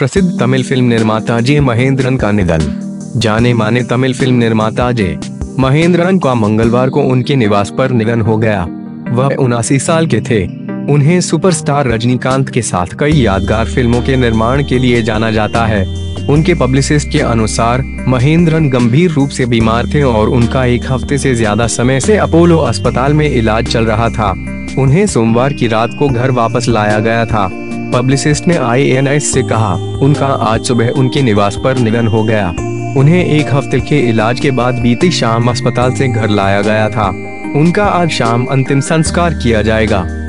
प्रसिद्ध तमिल फ़िल्म निर्माता जे महेंद्रन का निधन। जाने माने तमिल फ़िल्म निर्माता जे महेंद्रन का मंगलवार को उनके निवास पर निधन हो गया। वह उनासी साल के थे। उन्हें सुपरस्टार रजनीकांत के साथ कई यादगार फ़िल्मों के निर्माण के लिए जाना जाता है। उनके पब्लिसिस्ट के अनुसार, महेंद्रन गंभीर रूप से बीमार थे और उनका एक हफ़्ते से ज़्यादा समय से अपोलो अस्पताल में इलाज चल रहा था। उन्हें सोमवार की रात को घर वापस लाया गया था। पब्लिसिस्ट ने आई से कहा, उनका आज सुबह उनके निवास पर निधन हो गया। उन्हें एक हफ़्ते के इलाज के बाद बीती शाम अस्पताल से घर लाया गया था। उनका आज शाम अंतिम संस्कार किया जाएगा।